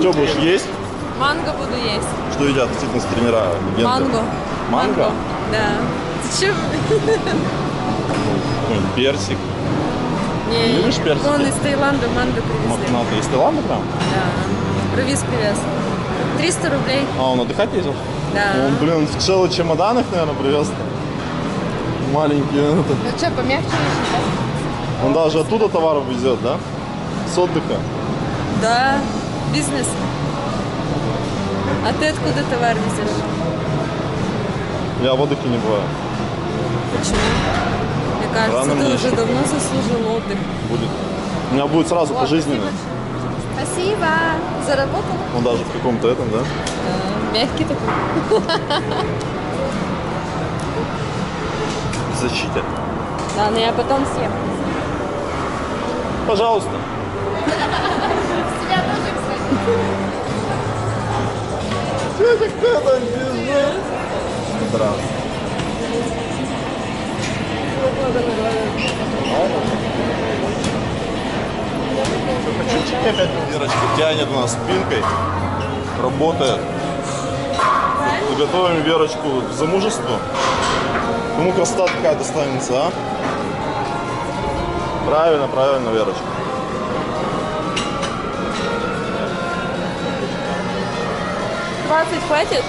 Что будешь есть? Манго буду есть. Что едят фитнес-тренера? легенды? Манго. Манго? Да. Зачем? Какой-нибудь персик. Не, Любишь персики? Вон из Таиланда манго привезли. Надо из Таиланда прям? Да. Привез привез. 300 рублей. А, он отдыхать ездил? Да. Он, блин, в целый чемодан их, наверное, привез. Маленький. Ну что, помягче очень, Он даже оттуда товар везет, да? С отдыха. да? Бизнес. А ты откуда товар везешь? Я в отдыхе не бываю. Почему? Мне кажется, Рано ты мне уже давно заслужил отдых. Будет. У меня будет сразу пожизненно. Спасибо. Заработал? Он даже в каком-то этом, да? Да. Мягкий такой. В защите. Да, но я потом съем. Пожалуйста. Дядя, кто там бежит? Здравствуй. Чуть-чуть опять Верочка тянет нас спинкой, работает. Готовим Верочку к замужеству. Кому красота такая достанется, а? Правильно, правильно, Верочка. Двадцать хватит?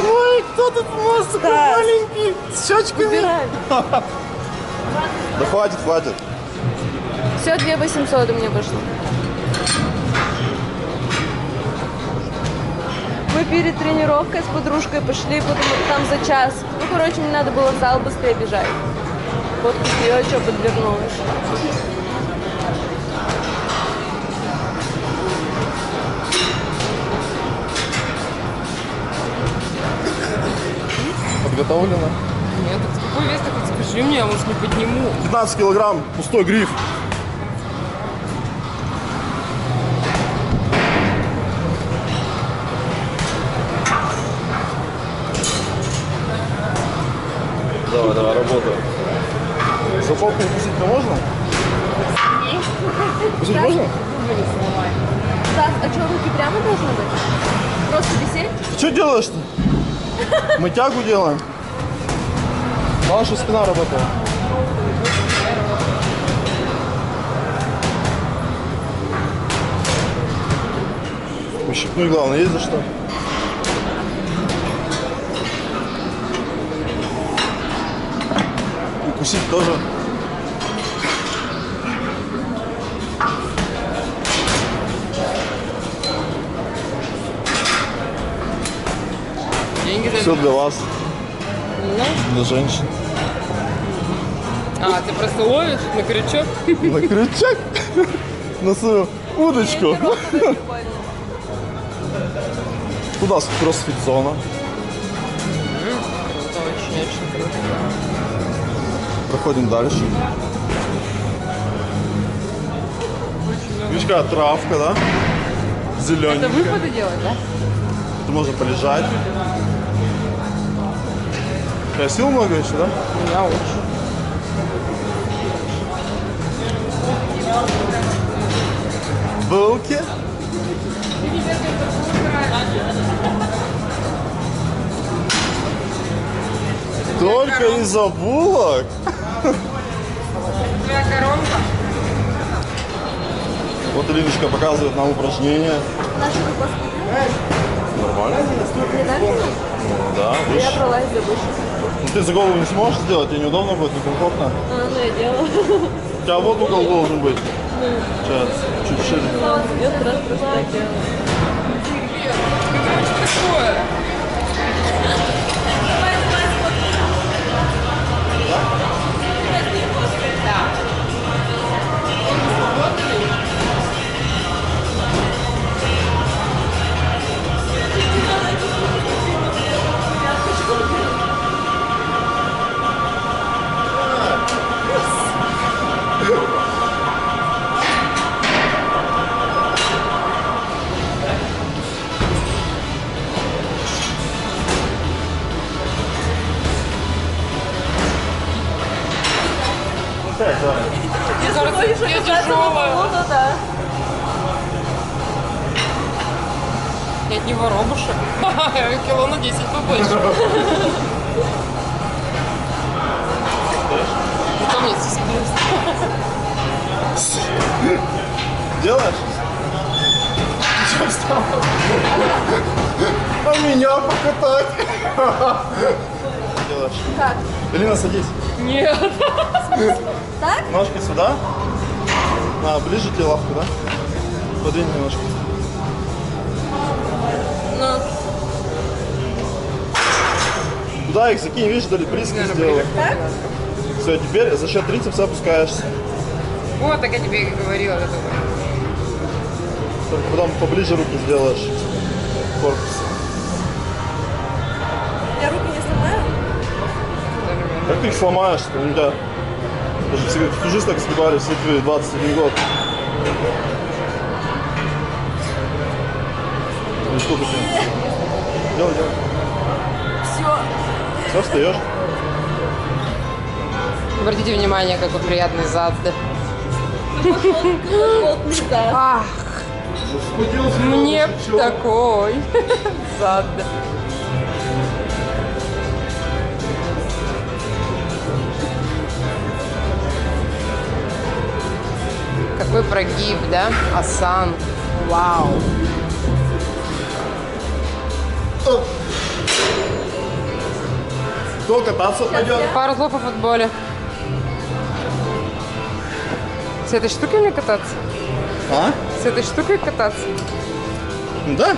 Ой, кто тут такой Стас. маленький с щечками? Убирай. Да хватит, хватит. Все, 2 800 у меня вышло. Мы перед тренировкой с подружкой пошли, потому там за час. Ну, короче, мне надо было в зал быстрее бежать. Вот ее что подвернулась. Подготовлено. Нет, какой вес такой? Скажи мне, я, может, не подниму. 15 килограмм, пустой гриф. Давай, давай, работаем. За попку укусить-то можно? Укусить можно? Стас, а что, руки прямо должны быть? Просто висеть? Ты что делаешь-то? Мы тягу делаем. Ваша спина работала. Ущипнуть главное, есть за что? Укусить тоже. Деньги за Все для вас, Ну, для женщин. А, ты просто ловишь на крючок? На крючок, на свою удочку. Кроссфит-зона? Это очень, очень круто. Проходим дальше. Видишь, какая травка, да? Это Зелененькая. выпады делать, да? Тут можно полежать. У тебя сил много еще, да? Меня очень. Булки. Только из-за булок? Твоя коронка? Вот Линочка показывает нам рука Нормально? же? Да, Я видишь? бралась за выше. Ну, ты за голову не сможешь сделать, тебе неудобно будет, некомфортно. А, ну я делала. У тебя вот угол должен быть. Сейчас, чуть шире. Я раз просто так делала. Такое. дешевая. Ну, ну да. Я не воробушек. робушек. Кило на 10 побольше. Это мне сисплюс. Делаешь? Ты что А меня покатать? Делаешь? Как? Элина, садись. Нет. Так? Ножки сюда. А, ближе тебе лавку, да? Подвинь немножко. Ну, Туда их закинь, видишь, дали близко сделал. так? Все, теперь за счет трицепса опускаешься. Вот, так я тебе и говорила. это. Только потом поближе руки сделаешь. к Корпусу. Я руки не сломаю? Как ты их сломаешь? У тебя даже всю, всю жизнь так сгибали, все твои 21 год. Ну что ты? Делай, делай. Все. Все, встаешь. Обратите внимание, какой приятный зад. Вот не так. Ах, мне такой зад. Какой прогиб, да? Асан. Вау. Кто кататься пойдет? Пару слов о футболе. С этой штукой мне кататься? А? С этой штукой кататься? Да.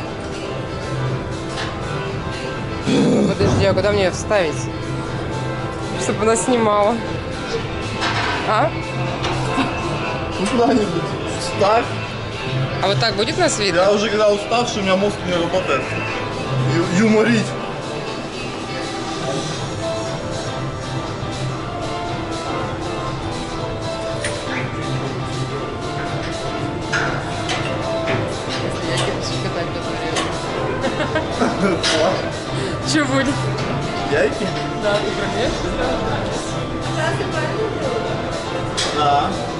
Подожди, а куда мне ее вставить? Чтобы она снимала. А? Куда-нибудь. Ставь. А вот так будет нас видно? Я уже когда уставший, у меня мозг не работает. Ю- юморить. Что будет? Яйки? Да, ты прогнешь? Да. Иди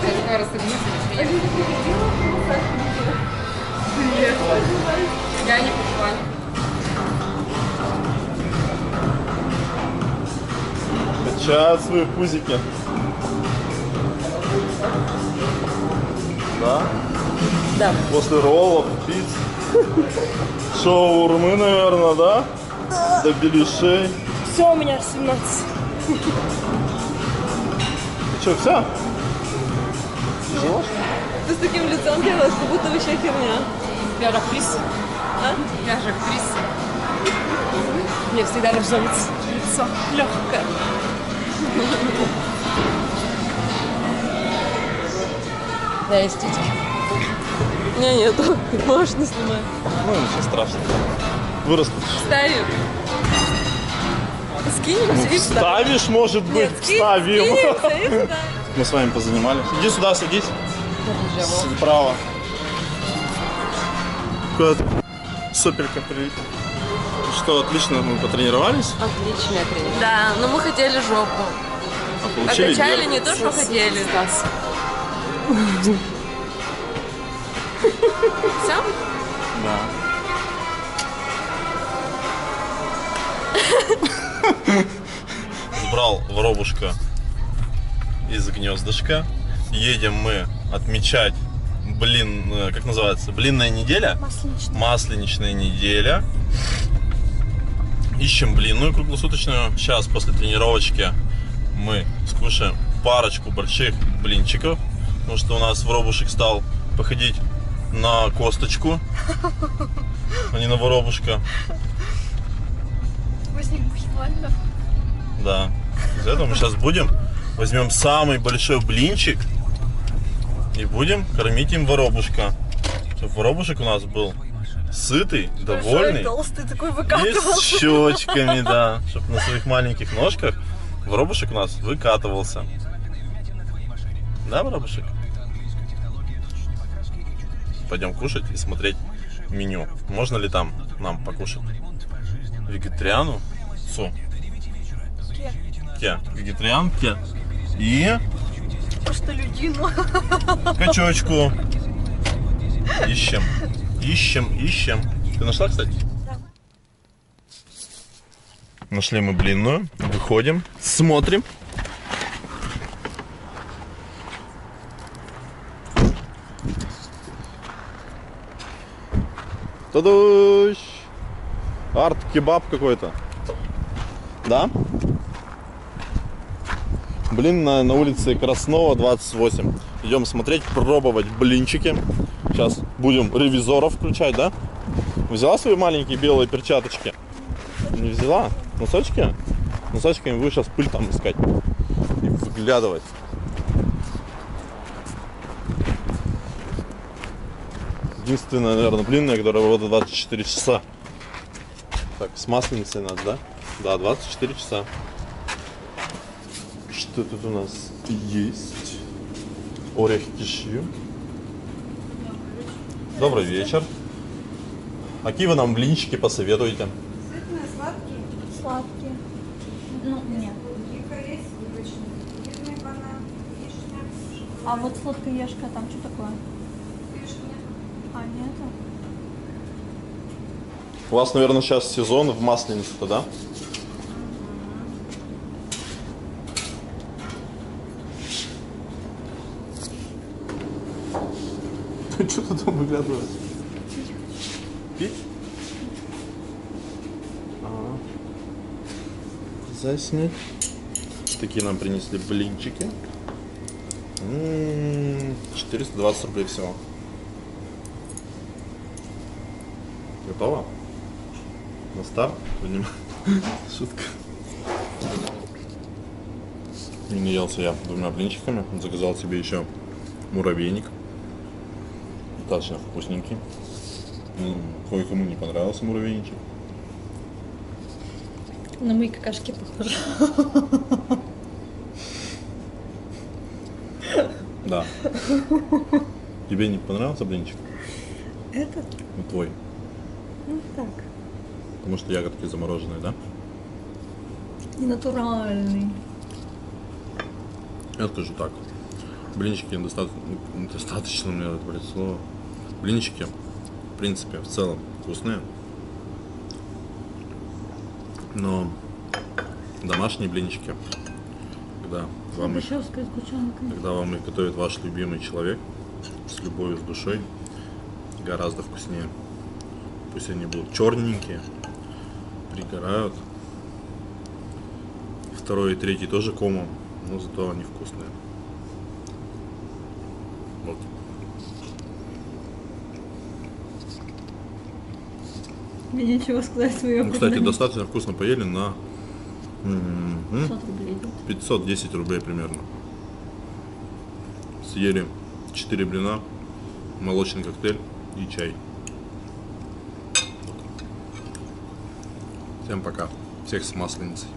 китайское разделение. Я не пошла. Качают свои пузики. Да? Да. После роллов, пиц. Шаурмы, наверное, да? До беляшей. Все, у меня 17. Че, все? Тяжело? Ты с таким лицом делаешь, как будто вообще херня. Я же актриса. А? Я же актриса. Мне всегда нравится лицо легкое. Да, есть титьки. Не, нету. Можешь не снимать. Ну, ничего страшного. Вырастут. Ставим. Скинем, сидишь ставим. Ставишь, может быть, Нет, скинь, ставим. скинем, ставим. Мы с вами позанимались. Иди сюда, садись. Справа. Куда-то суперка прилетит. Ну Что, отлично, мы потренировались, Отличная тренировка. Да, но мы хотели жопу. А получили качали вверх. не то, что хотели. Стас. Все? Да. Сбрал воробушка из гнездышка. Едем мы отмечать блин, э, как называется, блинная неделя? Масленичная неделя. Ищем блинную круглосуточную. Сейчас после тренировочки мы скушаем парочку больших блинчиков. Потому что у нас воробушек стал походить на косточку, а не на воробушка. Да. Из этого мы сейчас будем, возьмем самый большой блинчик и будем кормить им воробушка. Чтобы воробушек у нас был сытый, довольный. толстый такой И с щечками, да. Чтобы на своих маленьких ножках Воробушек у нас выкатывался. Да, Воробушек? Пойдем кушать и смотреть меню. Можно ли там нам покушать? Вегетариану? Су. Ке. Вегетариан, ке. И Просто людину. качочку. Ищем. Ищем, ищем. Ты нашла, кстати? Нашли мы блинную. Выходим. Смотрим. Тадуш! Арт-кебаб какой-то. Да? Блин, на, на улице Краснова 28. Идем смотреть, пробовать блинчики. Сейчас будем ревизоров включать, да? Взяла свои маленькие белые перчаточки? Не взяла? Носочки? Носочками будешь сейчас пыль там искать и выглядывать. Единственная, наверное, блинная, которая работает 24 часа. Так, с масленицей надо, да? Да, 24 часа. Что тут у нас есть? Орех кишью. Добрый вечер. Какие вы нам блинчики посоветуете? Сытные, сладкие. Сладкие. Ну, нет. А вот сладкоежка там что такое? Вишня. А, нету? У вас, наверное, сейчас сезон в масленицу-то, да? Что ты там выглядываешь? Пить? Ага. Заснять. Такие нам принесли блинчики. М, 420 рублей всего. Готово? На старт? Будем. Шутка. Не наелся я двумя блинчиками. Заказал себе еще муравейник. Достаточно вкусненький. М, Кое-кому не понравился муравейничек. На мои какашки похоже. Да. Тебе не понравился блинчик? Этот? Ну, твой. Ну так. Потому что ягодки замороженные, да? Не натуральный. Я скажу так. Блинчики достаточно, достаточно мне это блядь, слово. Блинчики, в принципе, в целом вкусные. Но домашние блинчики, когда вам их, когда вам их готовит ваш любимый человек с любовью, с душой, гораздо вкуснее. Пусть они будут черненькие, пригорают. Второй и третий тоже комом, но зато они вкусные. Вот. Мне нечего сказать свое Ну, кстати, достаточно вкусно поели на м, м, 500 рублей идет. 510 рублей примерно. Съели 4 блина, молочный коктейль и чай. Всем пока. Всех с масленицей.